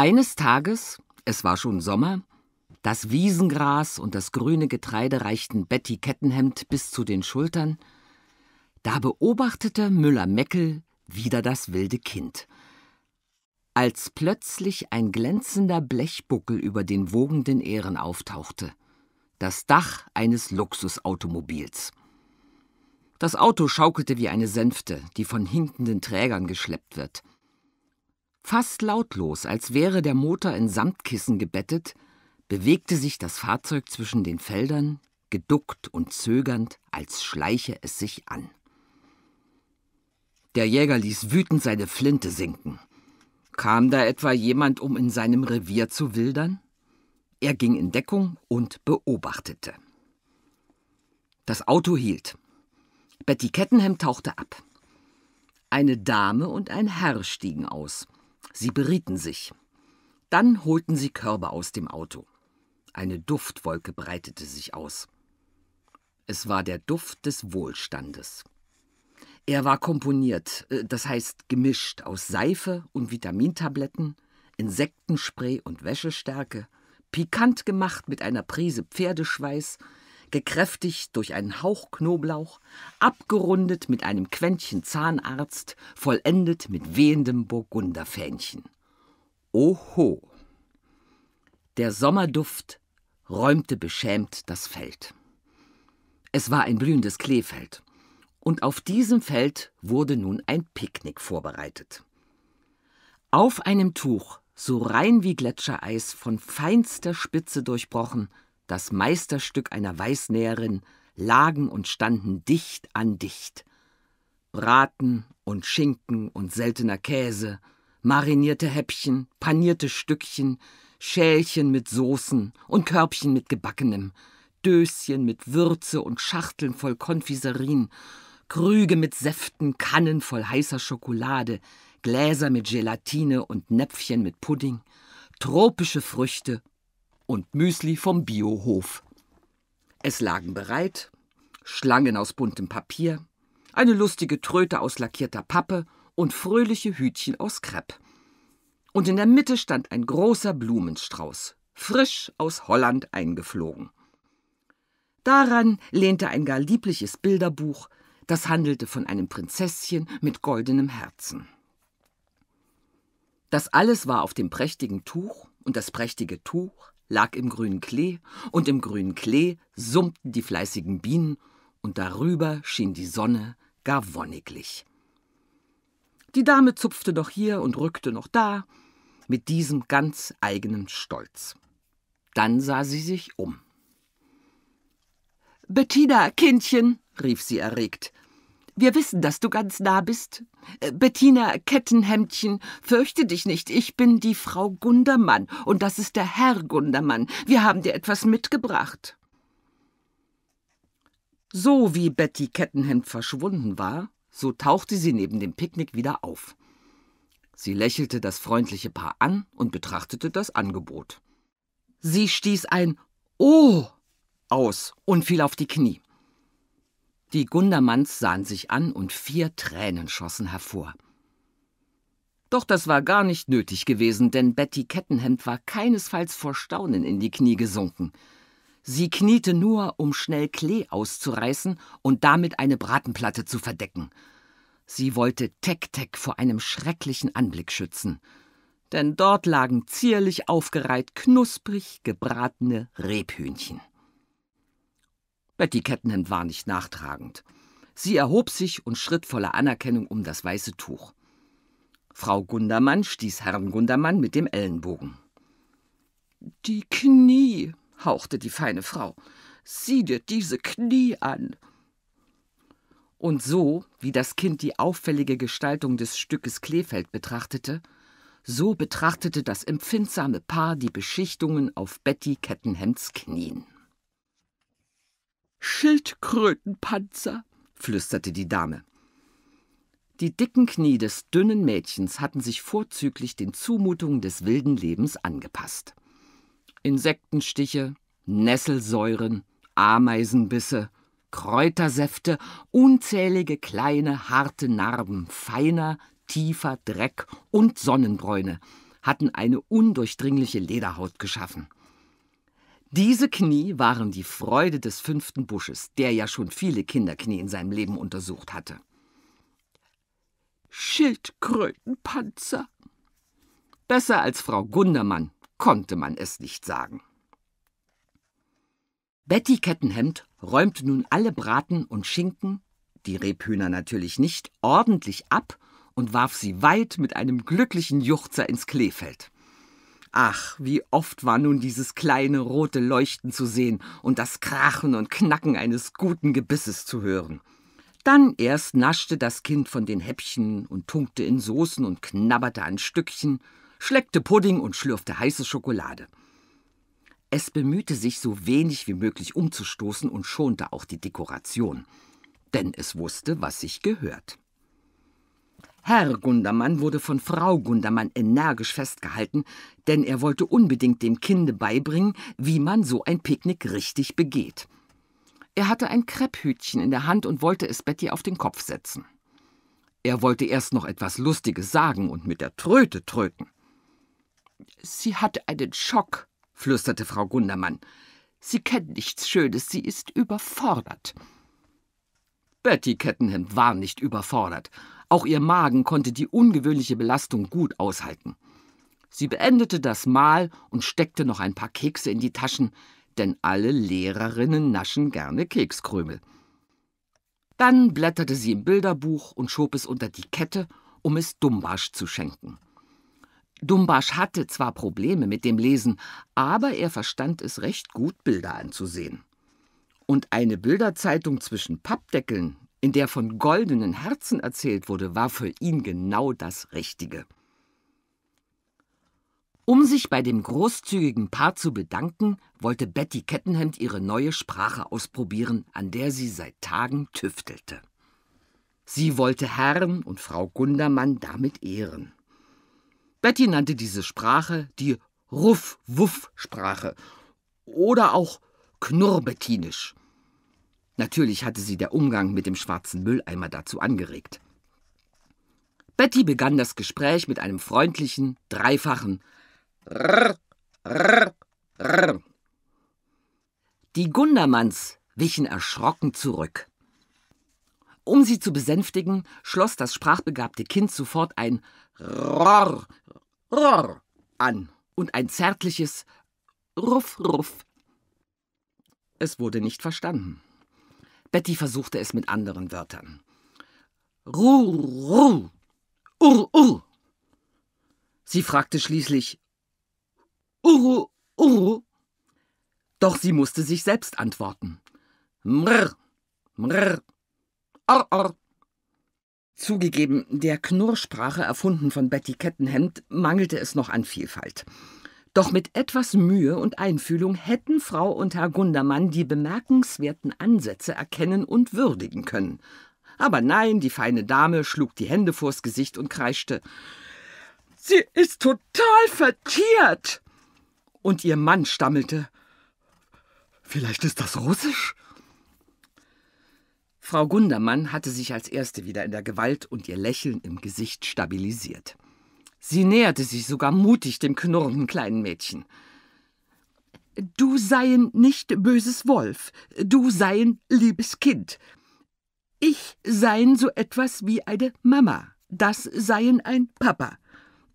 Eines Tages, es war schon Sommer, das Wiesengras und das grüne Getreide reichten Betty Kettenhemd bis zu den Schultern, da beobachtete Müller-Meckel wieder das wilde Kind. Als plötzlich ein glänzender Blechbuckel über den wogenden Ähren auftauchte, das Dach eines Luxusautomobils. Das Auto schaukelte wie eine Sänfte, die von hinkenden Trägern geschleppt wird. Fast lautlos, als wäre der Motor in Samtkissen gebettet, bewegte sich das Fahrzeug zwischen den Feldern, geduckt und zögernd, als schleiche es sich an. Der Jäger ließ wütend seine Flinte sinken. Kam da etwa jemand, um in seinem Revier zu wildern? Er ging in Deckung und beobachtete. Das Auto hielt. Betty Kettenhemd tauchte ab. Eine Dame und ein Herr stiegen aus. Sie berieten sich. Dann holten sie Körbe aus dem Auto. Eine Duftwolke breitete sich aus. Es war der Duft des Wohlstandes. Er war komponiert, äh, das heißt gemischt aus Seife und Vitamintabletten, Insektenspray und Wäschestärke, pikant gemacht mit einer Prise Pferdeschweiß, gekräftigt durch einen Hauch Knoblauch, abgerundet mit einem Quäntchen Zahnarzt, vollendet mit wehendem Burgunderfähnchen. Oho! Der Sommerduft räumte beschämt das Feld. Es war ein blühendes Kleefeld und auf diesem Feld wurde nun ein Picknick vorbereitet. Auf einem Tuch, so rein wie Gletschereis, von feinster Spitze durchbrochen, das Meisterstück einer Weißnäherin, lagen und standen dicht an dicht. Braten und Schinken und seltener Käse, marinierte Häppchen, panierte Stückchen, Schälchen mit Soßen und Körbchen mit Gebackenem, Döschen mit Würze und Schachteln voll Konfiserien Krüge mit Säften, Kannen voll heißer Schokolade, Gläser mit Gelatine und Näpfchen mit Pudding, tropische Früchte und Müsli vom Biohof. Es lagen bereit Schlangen aus buntem Papier, eine lustige Tröte aus lackierter Pappe und fröhliche Hütchen aus Krepp. Und in der Mitte stand ein großer Blumenstrauß, frisch aus Holland eingeflogen. Daran lehnte ein gar liebliches Bilderbuch, das handelte von einem Prinzesschen mit goldenem Herzen. Das alles war auf dem prächtigen Tuch, und das prächtige Tuch lag im grünen Klee, und im grünen Klee summten die fleißigen Bienen, und darüber schien die Sonne gar wonniglich. Die Dame zupfte noch hier und rückte noch da, mit diesem ganz eigenen Stolz. Dann sah sie sich um. Bettina, Kindchen, rief sie erregt, wir wissen, dass du ganz nah bist. Äh, Bettina Kettenhemdchen, fürchte dich nicht, ich bin die Frau Gundermann und das ist der Herr Gundermann. Wir haben dir etwas mitgebracht. So wie Betty Kettenhemd verschwunden war, so tauchte sie neben dem Picknick wieder auf. Sie lächelte das freundliche Paar an und betrachtete das Angebot. Sie stieß ein Oh aus und fiel auf die Knie. Die Gundermanns sahen sich an und vier Tränen schossen hervor. Doch das war gar nicht nötig gewesen, denn Betty Kettenhemd war keinesfalls vor Staunen in die Knie gesunken. Sie kniete nur, um schnell Klee auszureißen und damit eine Bratenplatte zu verdecken. Sie wollte Tek-Tek vor einem schrecklichen Anblick schützen. Denn dort lagen zierlich aufgereiht knusprig gebratene Rebhühnchen. Betty Kettenhemd war nicht nachtragend. Sie erhob sich und schritt voller Anerkennung um das weiße Tuch. Frau Gundermann stieß Herrn Gundermann mit dem Ellenbogen. Die Knie, hauchte die feine Frau. Sieh dir diese Knie an. Und so, wie das Kind die auffällige Gestaltung des Stückes Kleefeld betrachtete, so betrachtete das empfindsame Paar die Beschichtungen auf Betty Kettenhemds Knien. Schildkrötenpanzer, flüsterte die Dame. Die dicken Knie des dünnen Mädchens hatten sich vorzüglich den Zumutungen des wilden Lebens angepasst. Insektenstiche, Nesselsäuren, Ameisenbisse, Kräutersäfte, unzählige kleine, harte Narben feiner, tiefer Dreck und Sonnenbräune, hatten eine undurchdringliche Lederhaut geschaffen. Diese Knie waren die Freude des fünften Busches, der ja schon viele Kinderknie in seinem Leben untersucht hatte. Schildkrötenpanzer. Besser als Frau Gundermann konnte man es nicht sagen. Betty Kettenhemd räumte nun alle Braten und Schinken, die Rebhühner natürlich nicht, ordentlich ab und warf sie weit mit einem glücklichen Juchzer ins Kleefeld. Ach, wie oft war nun dieses kleine rote Leuchten zu sehen und das Krachen und Knacken eines guten Gebisses zu hören. Dann erst naschte das Kind von den Häppchen und tunkte in Soßen und knabberte an Stückchen, schleckte Pudding und schlürfte heiße Schokolade. Es bemühte sich, so wenig wie möglich umzustoßen und schonte auch die Dekoration, denn es wusste, was sich gehört. Herr Gundermann wurde von Frau Gundermann energisch festgehalten, denn er wollte unbedingt dem Kinde beibringen, wie man so ein Picknick richtig begeht. Er hatte ein Krepphütchen in der Hand und wollte es Betty auf den Kopf setzen. Er wollte erst noch etwas Lustiges sagen und mit der Tröte tröten. Sie hat einen Schock, flüsterte Frau Gundermann. Sie kennt nichts Schönes, sie ist überfordert. Betty Kettenhemd war nicht überfordert. Auch ihr Magen konnte die ungewöhnliche Belastung gut aushalten. Sie beendete das Mahl und steckte noch ein paar Kekse in die Taschen, denn alle Lehrerinnen naschen gerne Kekskrümel. Dann blätterte sie im Bilderbuch und schob es unter die Kette, um es Dumbasch zu schenken. Dumbasch hatte zwar Probleme mit dem Lesen, aber er verstand es recht gut, Bilder anzusehen. Und eine Bilderzeitung zwischen Pappdeckeln, in der von goldenen Herzen erzählt wurde, war für ihn genau das Richtige. Um sich bei dem großzügigen Paar zu bedanken, wollte Betty Kettenhemd ihre neue Sprache ausprobieren, an der sie seit Tagen tüftelte. Sie wollte Herrn und Frau Gundermann damit ehren. Betty nannte diese Sprache die Ruff-Wuff-Sprache oder auch Knurrbettinisch. Natürlich hatte sie der Umgang mit dem schwarzen Mülleimer dazu angeregt. Betty begann das Gespräch mit einem freundlichen, dreifachen Rrr, rrr, rrr. Die Gundermanns wichen erschrocken zurück. Um sie zu besänftigen, schloss das sprachbegabte Kind sofort ein Rrr, Rrr an und ein zärtliches Ruff, Ruff. Es wurde nicht verstanden. Betty versuchte es mit anderen Wörtern. Ruh, ruh, ur, ur. Sie fragte schließlich Uru, uru. Doch sie musste sich selbst antworten. Mrr, mrr, or, or. Zugegeben, der Knurrsprache, erfunden von Betty Kettenhemd, mangelte es noch an Vielfalt. Doch mit etwas Mühe und Einfühlung hätten Frau und Herr Gundermann die bemerkenswerten Ansätze erkennen und würdigen können. Aber nein, die feine Dame schlug die Hände vors Gesicht und kreischte Sie ist total vertiert. Und ihr Mann stammelte Vielleicht ist das Russisch? Frau Gundermann hatte sich als erste wieder in der Gewalt und ihr Lächeln im Gesicht stabilisiert. Sie näherte sich sogar mutig dem knurrenden kleinen Mädchen. Du seien nicht böses Wolf, du seien liebes Kind. Ich seien so etwas wie eine Mama, das seien ein Papa.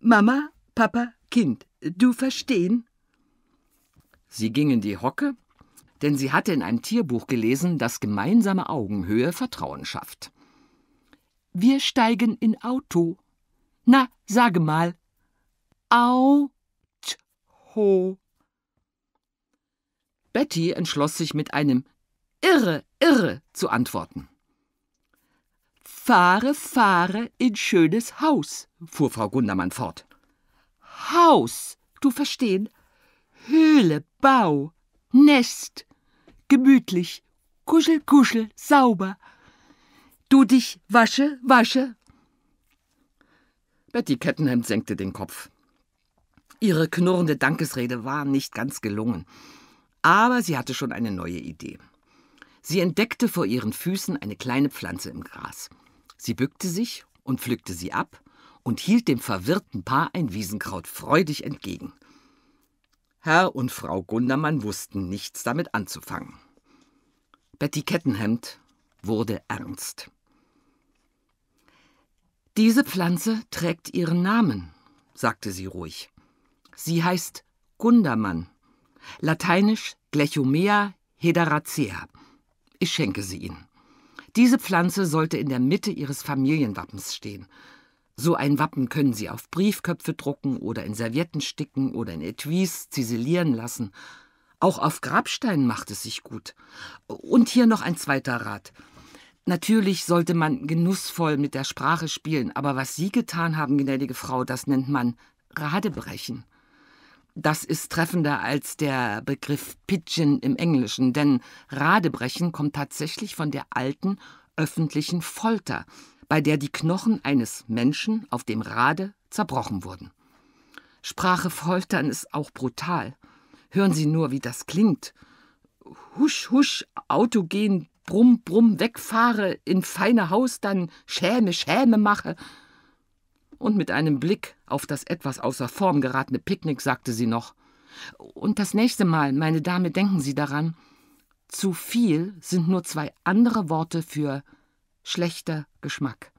Mama, Papa, Kind, du verstehen? Sie ging in die Hocke denn sie hatte in einem Tierbuch gelesen, dass gemeinsame Augenhöhe Vertrauen schafft. Wir steigen in Auto. Na, sage mal. Auto. Betty entschloss sich mit einem Irre, irre zu antworten. Fahre, fahre in schönes Haus, fuhr Frau Gundermann fort. Haus, du verstehen? Höhle, Bau, Nest, gemütlich, kuschel, kuschel, sauber. Du dich wasche, wasche. Betty Kettenhemd senkte den Kopf. Ihre knurrende Dankesrede war nicht ganz gelungen, aber sie hatte schon eine neue Idee. Sie entdeckte vor ihren Füßen eine kleine Pflanze im Gras. Sie bückte sich und pflückte sie ab und hielt dem verwirrten Paar ein Wiesenkraut freudig entgegen. Herr und Frau Gundermann wussten nichts damit anzufangen. Betty Kettenhemd wurde ernst. Diese Pflanze trägt ihren Namen, sagte sie ruhig. Sie heißt Gundermann, lateinisch Glechomea hedaracea. Ich schenke sie Ihnen. Diese Pflanze sollte in der Mitte Ihres Familienwappens stehen. So ein Wappen können Sie auf Briefköpfe drucken oder in Servietten sticken oder in Etuis ziselieren lassen. Auch auf Grabsteinen macht es sich gut. Und hier noch ein zweiter Rat. Natürlich sollte man genussvoll mit der Sprache spielen, aber was Sie getan haben, gnädige Frau, das nennt man Radebrechen. Das ist treffender als der Begriff Pidgin im Englischen, denn Radebrechen kommt tatsächlich von der alten öffentlichen Folter, bei der die Knochen eines Menschen auf dem Rade zerbrochen wurden. Sprache foltern ist auch brutal. Hören Sie nur, wie das klingt. Husch, husch, Auto gehen, brumm, brumm, wegfahre, in feine Haus dann Schäme, Schäme mache. Und mit einem Blick auf das etwas außer Form geratene Picknick sagte sie noch: Und das nächste Mal, meine Dame, denken Sie daran, zu viel sind nur zwei andere Worte für schlechter Geschmack.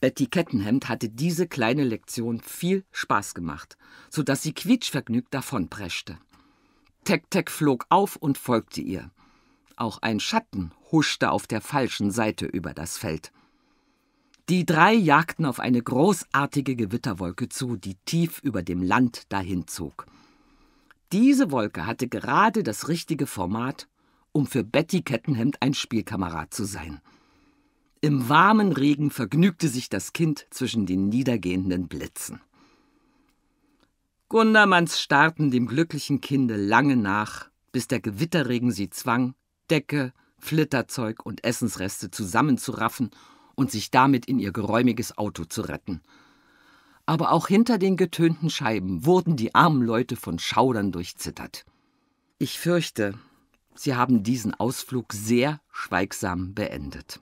Betty Kettenhemd hatte diese kleine Lektion viel Spaß gemacht, so dass sie quietschvergnügt davonpreschte. Tek-Tek flog auf und folgte ihr. Auch ein Schatten huschte auf der falschen Seite über das Feld. Die drei jagten auf eine großartige Gewitterwolke zu, die tief über dem Land dahinzog. Diese Wolke hatte gerade das richtige Format, um für Betty Kettenhemd ein Spielkamerad zu sein. Im warmen Regen vergnügte sich das Kind zwischen den niedergehenden Blitzen. Gundermanns starrten dem glücklichen Kinde lange nach, bis der Gewitterregen sie zwang, Decke, Flitterzeug und Essensreste zusammenzuraffen und sich damit in ihr geräumiges Auto zu retten. Aber auch hinter den getönten Scheiben wurden die armen Leute von Schaudern durchzittert. Ich fürchte, sie haben diesen Ausflug sehr schweigsam beendet.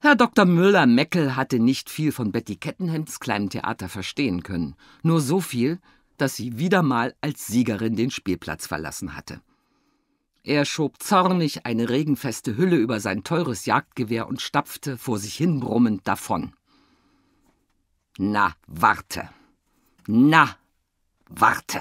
Herr Dr. Müller-Meckel hatte nicht viel von Betty Kettenhemds kleinem Theater verstehen können, nur so viel, dass sie wieder mal als Siegerin den Spielplatz verlassen hatte. Er schob zornig eine regenfeste Hülle über sein teures Jagdgewehr und stapfte vor sich hin brummend davon. Na, warte. Na, warte.